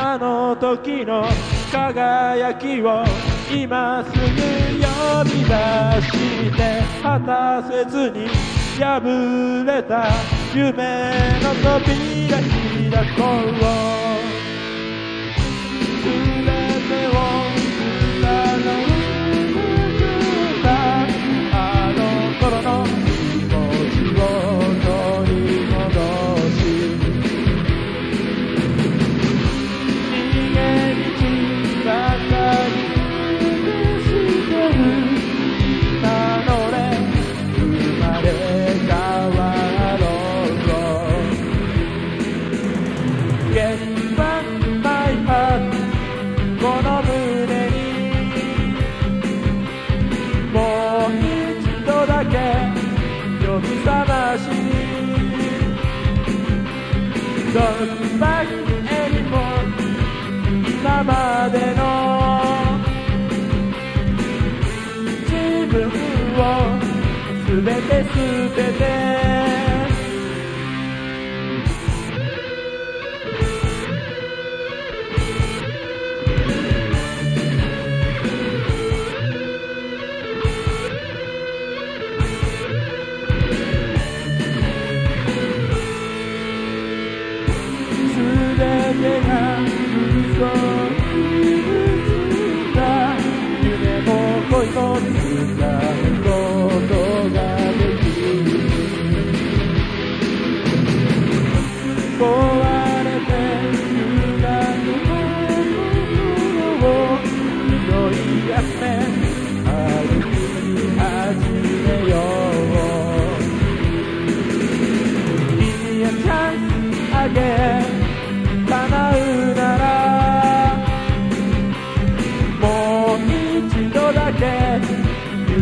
あの時の輝きを今すぐ呼び出して果たせずに破れた夢の扉開こう Get back my heart この胸にもう一度だけ呼び覚ましに Don't back anymore 今まで llegar tu sol.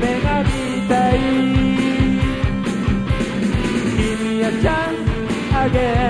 夢が君やチャンあげ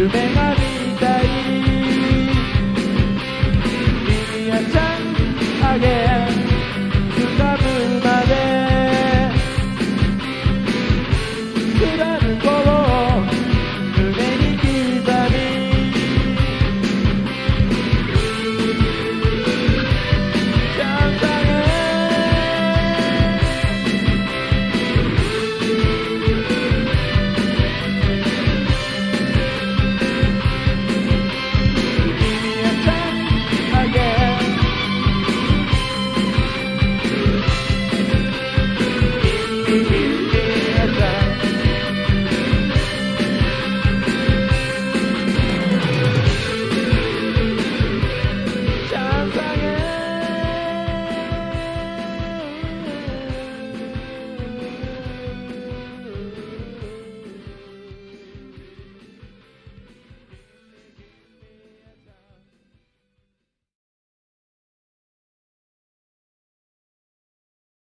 you, baby.